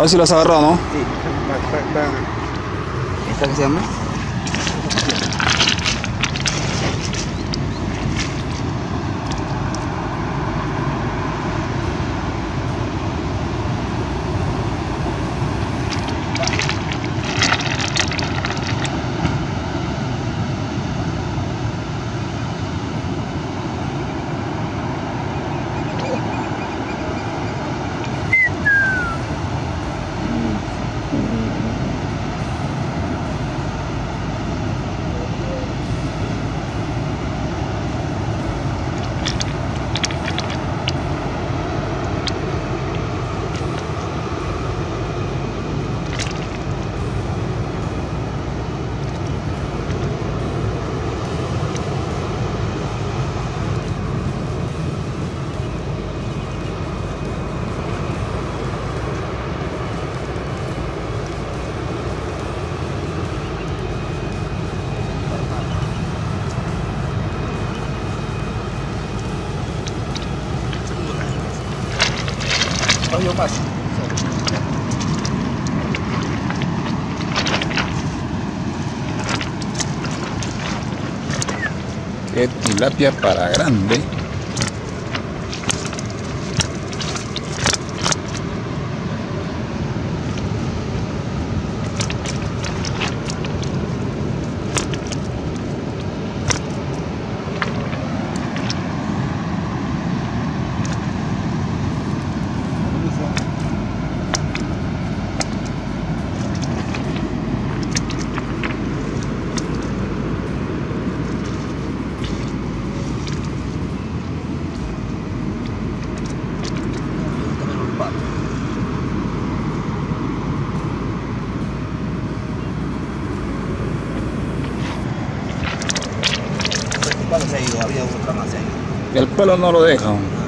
A ver si las agarrado, ¿no? Sí. ¿Esta que se llama? Qué tilapia para grande. Pelo no lo deja.